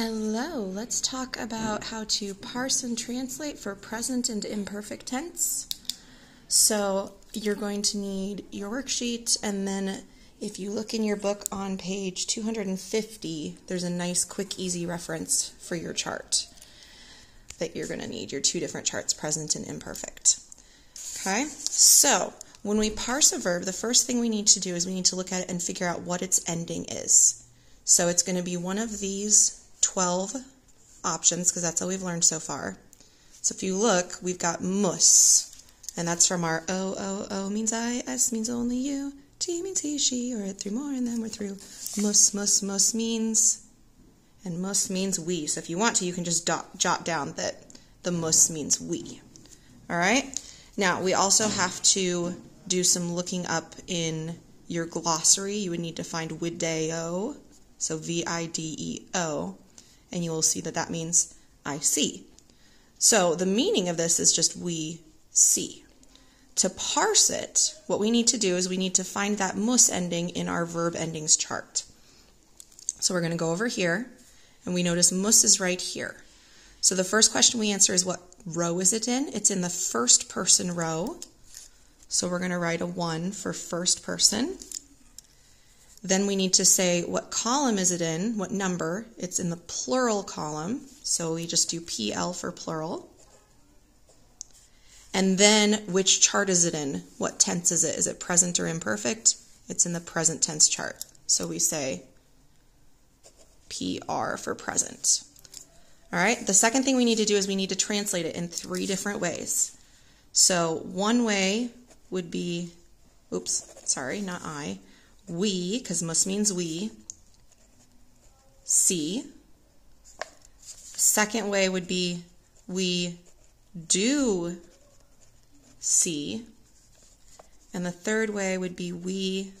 Hello, let's talk about how to parse and translate for present and imperfect tense. So, you're going to need your worksheet, and then if you look in your book on page 250, there's a nice, quick, easy reference for your chart that you're going to need your two different charts, present and imperfect. Okay, so when we parse a verb, the first thing we need to do is we need to look at it and figure out what its ending is. So it's going to be one of these 12 options because that's all we've learned so far. So if you look, we've got mus, and that's from our O, O, O means I, S means only you, T means he, she, or three more, and then we're through. Mus, mus, mus means, and mus means we. So if you want to, you can just dot, jot down that the mus means we. All right? Now, we also have to do some looking up in your glossary. You would need to find video, so V I D E O, and you will see that that means I see. So the meaning of this is just we see. To parse it, what we need to do is we need to find that mus ending in our verb endings chart. So we're going to go over here, and we notice mus is right here. So the first question we answer is what row is it in? It's in the first person row. So we're going to write a 1 for first person. Then we need to say what column is it in, what number. It's in the plural column, so we just do PL for plural. And then which chart is it in? What tense is it? Is it present or imperfect? It's in the present tense chart. So we say PR for present. All right, the second thing we need to do is we need to translate it in three different ways. So one way would be, oops, sorry, not I we, because must means we, see. Second way would be we do see. And the third way would be we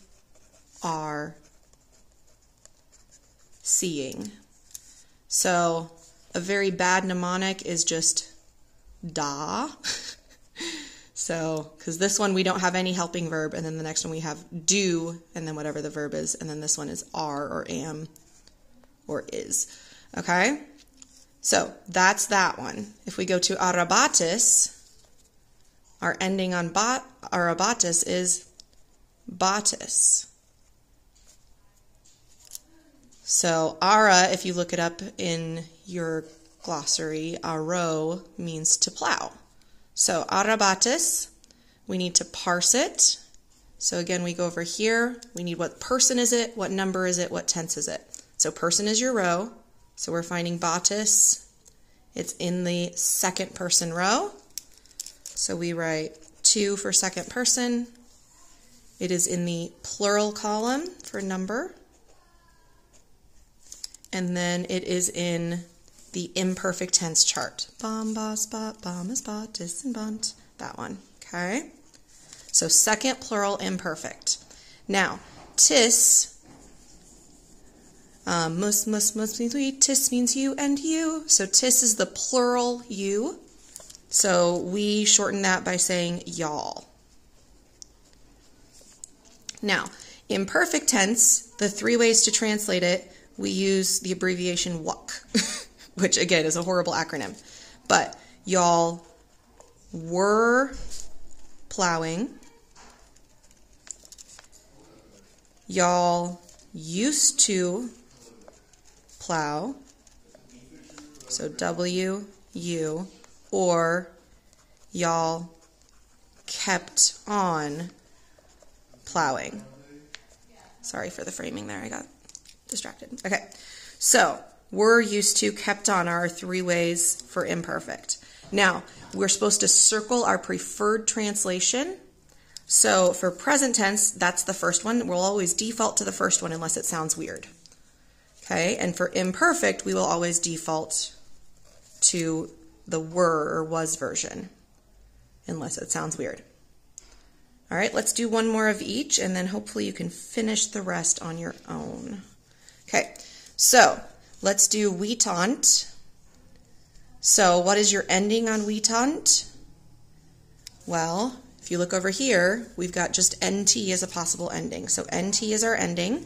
are seeing. So a very bad mnemonic is just da. So, because this one we don't have any helping verb, and then the next one we have do, and then whatever the verb is, and then this one is are or am or is. Okay? So, that's that one. If we go to arabatis, our ending on bot, arabatis is batis. So, ara, if you look it up in your glossary, aro means to plow. So arabatis, we need to parse it. So again, we go over here. We need what person is it, what number is it, what tense is it. So person is your row. So we're finding batis. It's in the second person row. So we write two for second person. It is in the plural column for number. And then it is in the imperfect tense chart. Bom, bos, bot, bom, is bot, and bunt. That one. Okay? So second plural imperfect. Now, tis, um, mus, mus, mus means we, tis means you and you. So tis is the plural you. So we shorten that by saying y'all. Now, imperfect tense, the three ways to translate it, we use the abbreviation WUCK. which again is a horrible acronym. But y'all were plowing. Y'all used to plow. So W U or y'all kept on plowing. Sorry for the framing there. I got distracted. Okay. So, were used to kept on are three ways for imperfect. Now, we're supposed to circle our preferred translation. So for present tense, that's the first one. We'll always default to the first one unless it sounds weird. Okay, and for imperfect, we will always default to the were or was version unless it sounds weird. All right, let's do one more of each and then hopefully you can finish the rest on your own. Okay, so Let's do vitant. So what is your ending on vitant? Well, if you look over here, we've got just NT as a possible ending. So NT is our ending,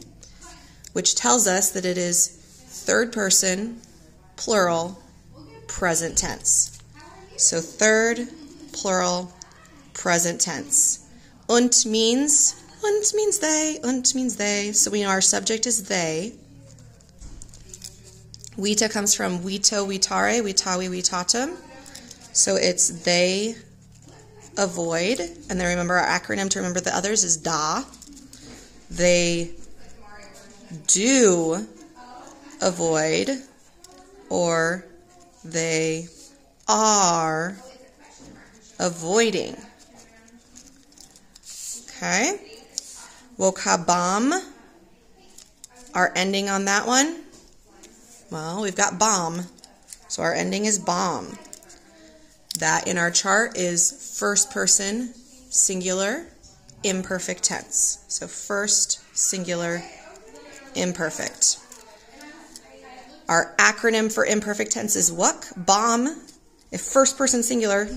which tells us that it is third person plural, present tense. So third, plural, present tense. Und means, und means they, und means they. So we know our subject is they. Vita comes from vito, vitare, vitavi, vitatum. So it's they avoid. And then remember our acronym to remember the others is DA. They do avoid or they are avoiding. Okay. Vocabam, our ending on that one. Well, we've got bomb. So our ending is bomb. That in our chart is first person, singular, imperfect tense. So first, singular, imperfect. Our acronym for imperfect tense is WUK, bomb. If first person singular,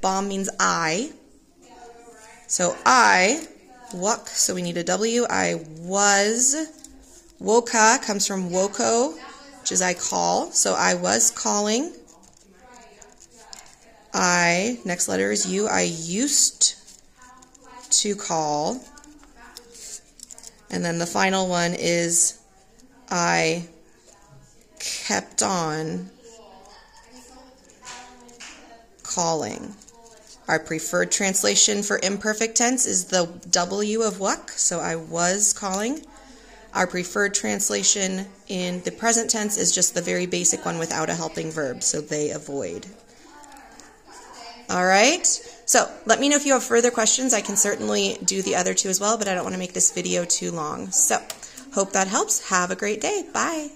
bomb means I. So I, WUK, so we need a W. I was. Voca comes from voco, which is I call. So I was calling. I, next letter is U. I used to call. And then the final one is I kept on calling. Our preferred translation for imperfect tense is the W of WUK, so I was calling. Our preferred translation in the present tense is just the very basic one without a helping verb, so they avoid. All right, so let me know if you have further questions. I can certainly do the other two as well, but I don't want to make this video too long. So, hope that helps. Have a great day. Bye.